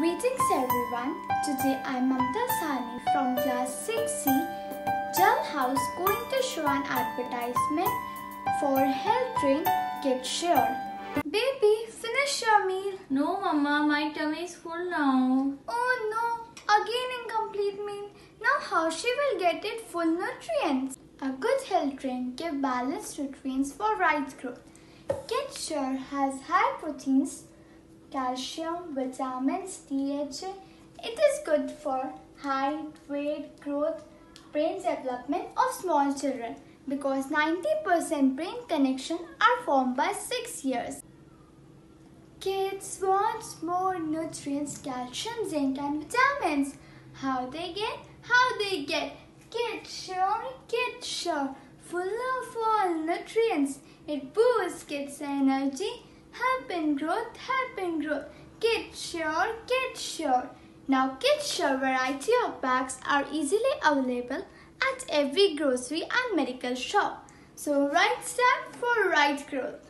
Greetings everyone. Today I'm Mamta Sahni from class 6C Gel House going to show an advertisement for health drink Get Sure. Baby, finish your meal. No, Mama, my tummy is full now. Oh no, again incomplete meal. Now how she will get it full nutrients? A good health drink give balanced nutrients for right growth. Get Sure has high proteins, calcium, vitamins, DHA. It is good for height, weight, growth, brain development of small children because 90% brain connection are formed by 6 years. Kids want more nutrients, calcium, zinc and vitamins. How they get? How they get? Get sure, get sure. Full of all nutrients. It boosts kids' energy, help in growth, help in growth. Get sure, get sure. Now Get Sure variety of bags are easily available at every grocery and medical shop. So right step for right growth.